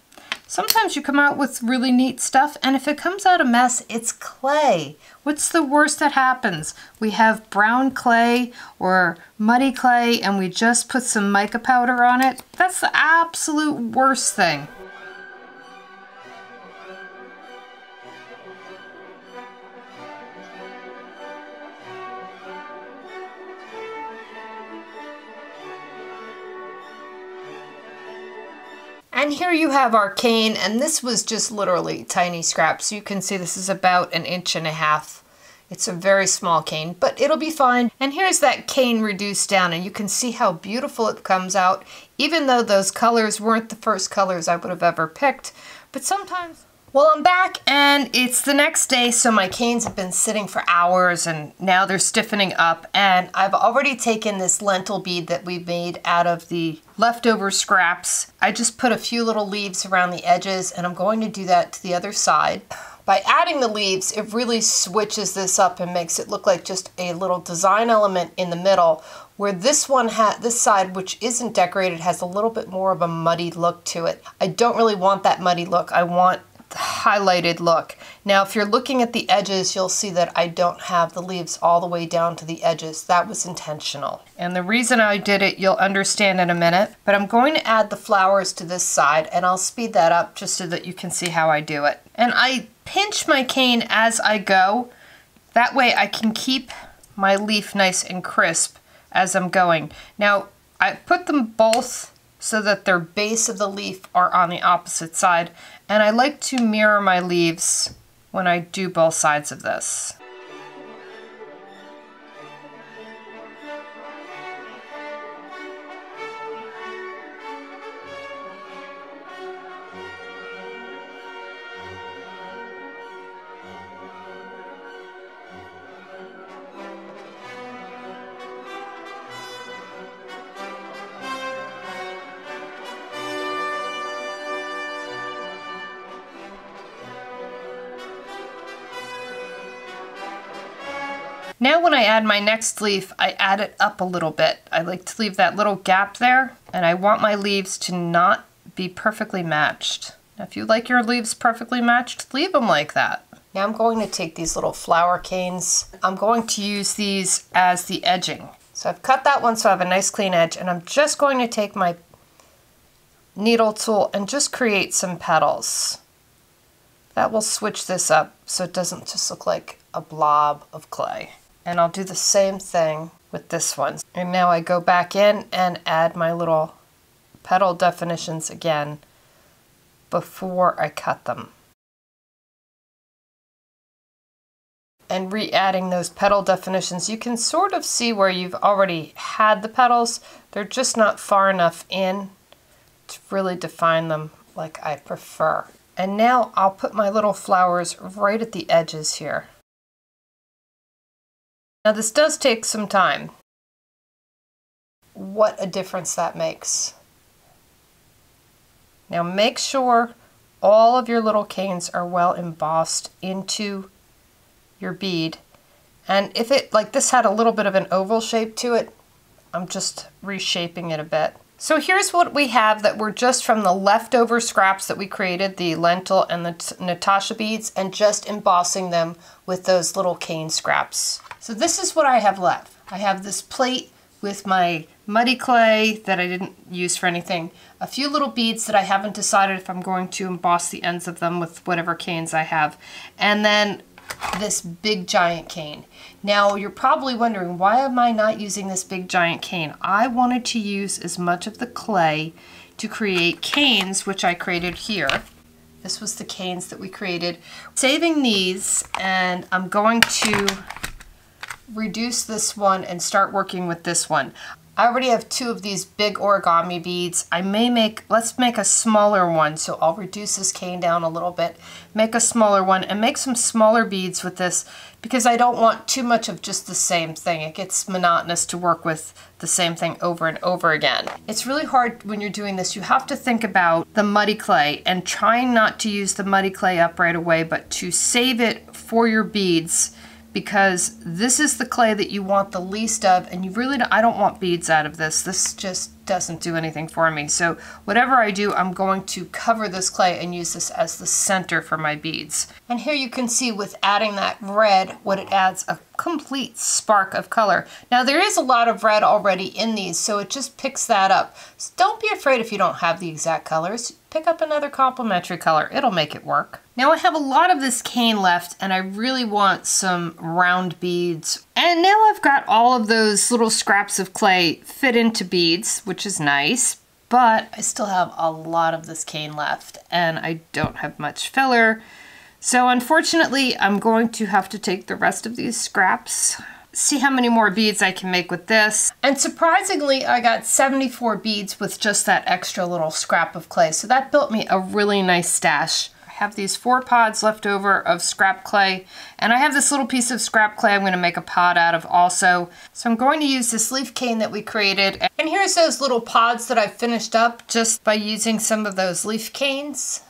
Sometimes you come out with really neat stuff and if it comes out a mess, it's clay. What's the worst that happens? We have brown clay or muddy clay and we just put some mica powder on it. That's the absolute worst thing. And here you have our cane, and this was just literally tiny scraps. You can see this is about an inch and a half. It's a very small cane, but it'll be fine. And here's that cane reduced down, and you can see how beautiful it comes out, even though those colors weren't the first colors I would have ever picked. But sometimes well, I'm back and it's the next day, so my canes have been sitting for hours and now they're stiffening up. And I've already taken this lentil bead that we made out of the leftover scraps. I just put a few little leaves around the edges and I'm going to do that to the other side. By adding the leaves, it really switches this up and makes it look like just a little design element in the middle where this one had this side which isn't decorated has a little bit more of a muddy look to it. I don't really want that muddy look. I want highlighted look. Now if you're looking at the edges you'll see that I don't have the leaves all the way down to the edges. That was intentional. And the reason I did it you'll understand in a minute. But I'm going to add the flowers to this side and I'll speed that up just so that you can see how I do it. And I pinch my cane as I go. That way I can keep my leaf nice and crisp as I'm going. Now I put them both so that their base of the leaf are on the opposite side. And I like to mirror my leaves when I do both sides of this. Now when I add my next leaf, I add it up a little bit. I like to leave that little gap there, and I want my leaves to not be perfectly matched. Now if you like your leaves perfectly matched, leave them like that. Now I'm going to take these little flower canes. I'm going to use these as the edging. So I've cut that one so I have a nice clean edge, and I'm just going to take my needle tool and just create some petals. That will switch this up so it doesn't just look like a blob of clay. And I'll do the same thing with this one. And now I go back in and add my little petal definitions again before I cut them. and re-adding those petal definitions, you can sort of see where you've already had the petals. They're just not far enough in to really define them like I prefer. And now I'll put my little flowers right at the edges here. Now this does take some time. What a difference that makes. Now make sure all of your little canes are well embossed into your bead. And if it, like this had a little bit of an oval shape to it, I'm just reshaping it a bit. So here's what we have that were just from the leftover scraps that we created, the lentil and the Natasha beads, and just embossing them with those little cane scraps. So this is what I have left. I have this plate with my muddy clay that I didn't use for anything, a few little beads that I haven't decided if I'm going to emboss the ends of them with whatever canes I have, and then this big giant cane. Now you're probably wondering why am I not using this big giant cane? I wanted to use as much of the clay to create canes which I created here. This was the canes that we created. Saving these and I'm going to reduce this one and start working with this one. I already have two of these big origami beads. I may make, let's make a smaller one. So I'll reduce this cane down a little bit, make a smaller one and make some smaller beads with this because I don't want too much of just the same thing. It gets monotonous to work with the same thing over and over again. It's really hard when you're doing this. You have to think about the muddy clay and trying not to use the muddy clay up right away, but to save it for your beads because this is the clay that you want the least of and you really don't, I don't want beads out of this. This just doesn't do anything for me. So whatever I do, I'm going to cover this clay and use this as the center for my beads. And here you can see with adding that red, what it adds a complete spark of color. Now there is a lot of red already in these, so it just picks that up. So don't be afraid if you don't have the exact colors. Pick up another complementary color. It'll make it work. Now I have a lot of this cane left and I really want some round beads. And now I've got all of those little scraps of clay fit into beads, which is nice, but I still have a lot of this cane left and I don't have much filler. So unfortunately, I'm going to have to take the rest of these scraps, see how many more beads I can make with this. And surprisingly, I got 74 beads with just that extra little scrap of clay. So that built me a really nice stash I have these four pods left over of scrap clay and I have this little piece of scrap clay I'm going to make a pod out of also. So I'm going to use this leaf cane that we created and here's those little pods that I finished up just by using some of those leaf canes.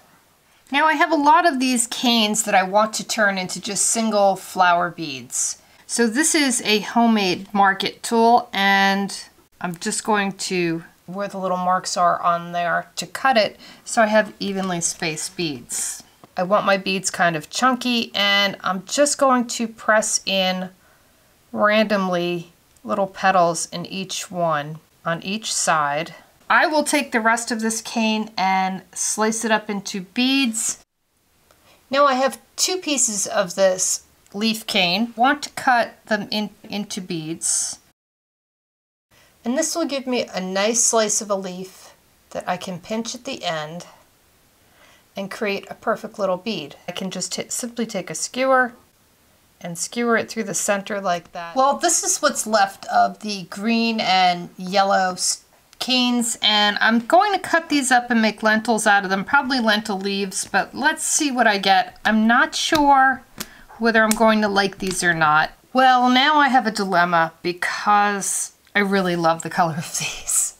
Now I have a lot of these canes that I want to turn into just single flower beads. So this is a homemade Mark-It tool and I'm just going to where the little marks are on there to cut it so I have evenly spaced beads. I want my beads kind of chunky and I'm just going to press in randomly little petals in each one on each side. I will take the rest of this cane and slice it up into beads. Now I have two pieces of this leaf cane. Want to cut them in, into beads. And this will give me a nice slice of a leaf that I can pinch at the end and create a perfect little bead. I can just simply take a skewer and skewer it through the center like that. Well, this is what's left of the green and yellow canes and I'm going to cut these up and make lentils out of them, probably lentil leaves, but let's see what I get. I'm not sure whether I'm going to like these or not. Well, now I have a dilemma because I really love the color of these.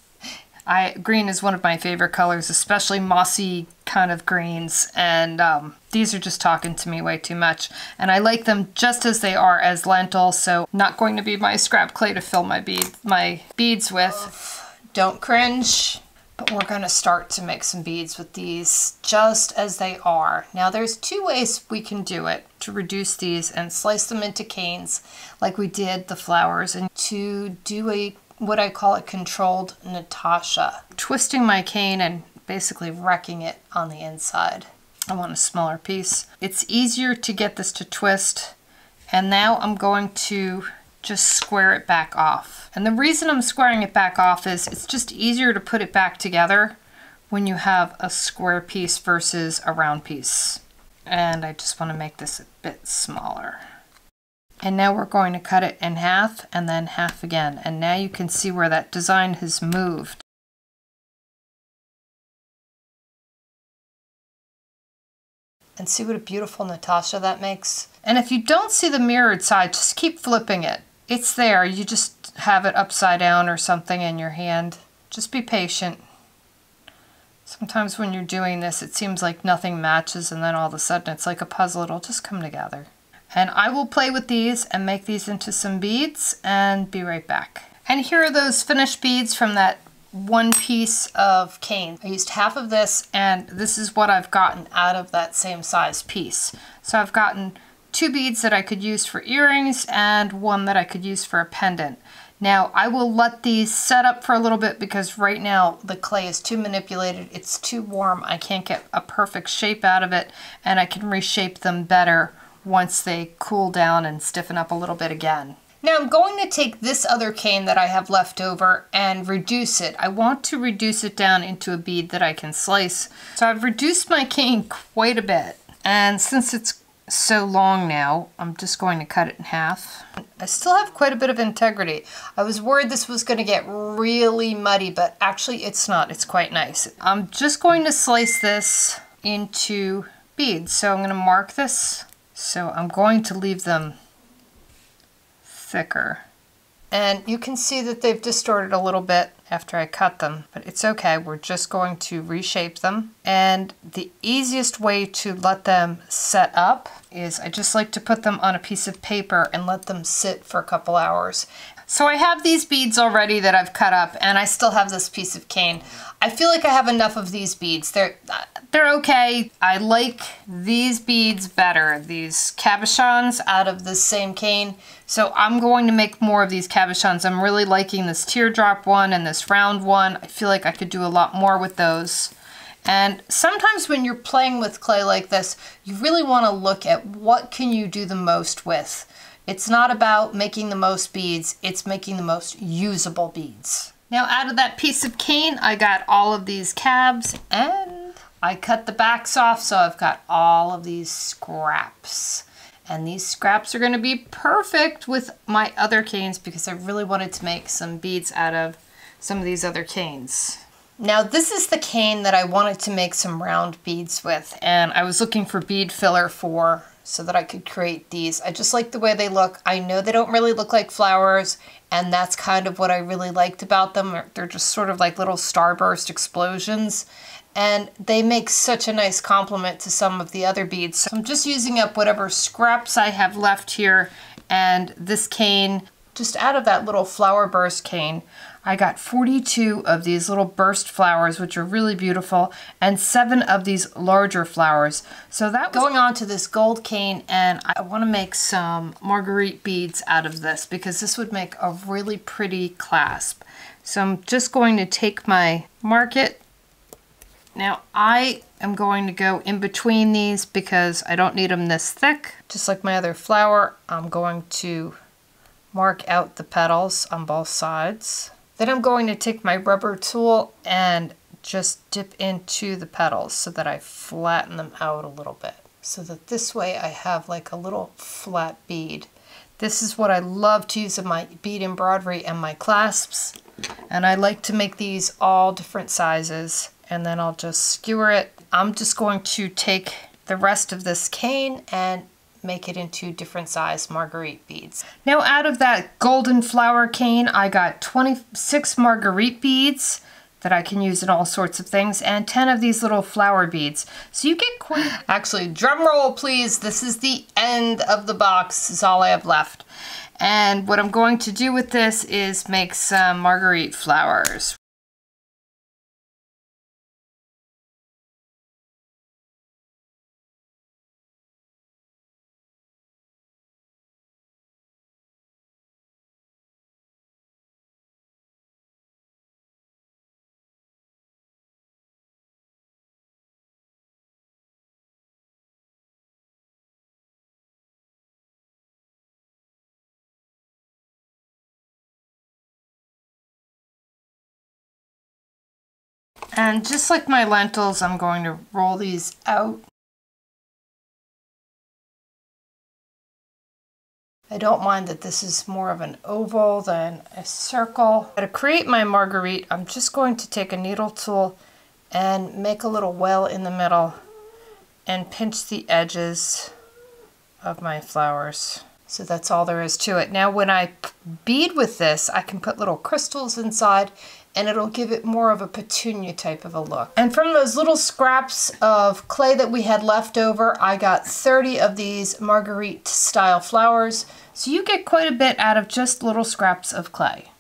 I Green is one of my favorite colors, especially mossy kind of greens, and um, these are just talking to me way too much. And I like them just as they are as lentils, so not going to be my scrap clay to fill my, bead, my beads with. Don't cringe. But we're going to start to make some beads with these just as they are. Now there's two ways we can do it to reduce these and slice them into canes like we did the flowers and to do a what I call a controlled Natasha. Twisting my cane and basically wrecking it on the inside. I want a smaller piece. It's easier to get this to twist and now I'm going to just square it back off. And the reason I'm squaring it back off is it's just easier to put it back together when you have a square piece versus a round piece. And I just want to make this a bit smaller. And now we're going to cut it in half and then half again. And now you can see where that design has moved. And see what a beautiful Natasha that makes? And if you don't see the mirrored side, just keep flipping it. It's there, you just have it upside down or something in your hand. Just be patient. Sometimes when you're doing this, it seems like nothing matches and then all of a sudden it's like a puzzle, it'll just come together. And I will play with these and make these into some beads and be right back. And here are those finished beads from that one piece of cane. I used half of this and this is what I've gotten out of that same size piece. So I've gotten two beads that I could use for earrings and one that I could use for a pendant. Now I will let these set up for a little bit because right now the clay is too manipulated, it's too warm, I can't get a perfect shape out of it and I can reshape them better once they cool down and stiffen up a little bit again. Now I'm going to take this other cane that I have left over and reduce it. I want to reduce it down into a bead that I can slice. So I've reduced my cane quite a bit. And since it's so long now, I'm just going to cut it in half. I still have quite a bit of integrity. I was worried this was going to get really muddy, but actually it's not. It's quite nice. I'm just going to slice this into beads. So I'm going to mark this. So I'm going to leave them thicker. And you can see that they've distorted a little bit after I cut them, but it's okay. We're just going to reshape them. And the easiest way to let them set up is I just like to put them on a piece of paper and let them sit for a couple hours. So I have these beads already that I've cut up and I still have this piece of cane. I feel like I have enough of these beads. They're, they're okay. I like these beads better, these cabochons out of the same cane. So I'm going to make more of these cabochons. I'm really liking this teardrop one and this round one. I feel like I could do a lot more with those. And sometimes when you're playing with clay like this, you really want to look at what can you do the most with. It's not about making the most beads, it's making the most usable beads. Now out of that piece of cane, I got all of these cabs and I cut the backs off, so I've got all of these scraps. And these scraps are gonna be perfect with my other canes because I really wanted to make some beads out of some of these other canes. Now this is the cane that I wanted to make some round beads with and I was looking for bead filler for so that I could create these. I just like the way they look. I know they don't really look like flowers, and that's kind of what I really liked about them. They're just sort of like little starburst explosions, and they make such a nice complement to some of the other beads. So I'm just using up whatever scraps I have left here, and this cane, just out of that little flower burst cane, I got 42 of these little burst flowers, which are really beautiful, and seven of these larger flowers. So that going on to this gold cane, and I want to make some marguerite beads out of this because this would make a really pretty clasp. So I'm just going to take my Mark-It. Now I am going to go in between these because I don't need them this thick. Just like my other flower, I'm going to mark out the petals on both sides. Then I'm going to take my rubber tool and just dip into the petals so that I flatten them out a little bit. So that this way I have like a little flat bead. This is what I love to use in my bead embroidery and my clasps. And I like to make these all different sizes. And then I'll just skewer it. I'm just going to take the rest of this cane and make it into different size marguerite beads. Now out of that golden flower cane, I got 26 marguerite beads that I can use in all sorts of things and 10 of these little flower beads. So you get quite... Actually, drum roll please, this is the end of the box, this is all I have left. And what I'm going to do with this is make some marguerite flowers. And just like my lentils, I'm going to roll these out. I don't mind that this is more of an oval than a circle. To create my marguerite, I'm just going to take a needle tool and make a little well in the middle and pinch the edges of my flowers. So that's all there is to it. Now when I bead with this, I can put little crystals inside and it'll give it more of a petunia type of a look. And from those little scraps of clay that we had left over, I got 30 of these marguerite style flowers. So you get quite a bit out of just little scraps of clay.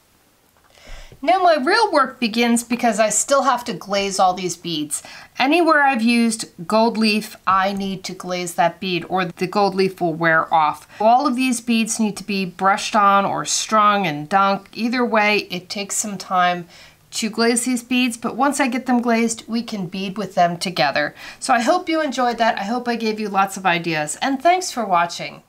Now my real work begins because I still have to glaze all these beads. Anywhere I've used gold leaf, I need to glaze that bead or the gold leaf will wear off. All of these beads need to be brushed on or strung and dunk. Either way, it takes some time to glaze these beads, but once I get them glazed, we can bead with them together. So I hope you enjoyed that. I hope I gave you lots of ideas, and thanks for watching.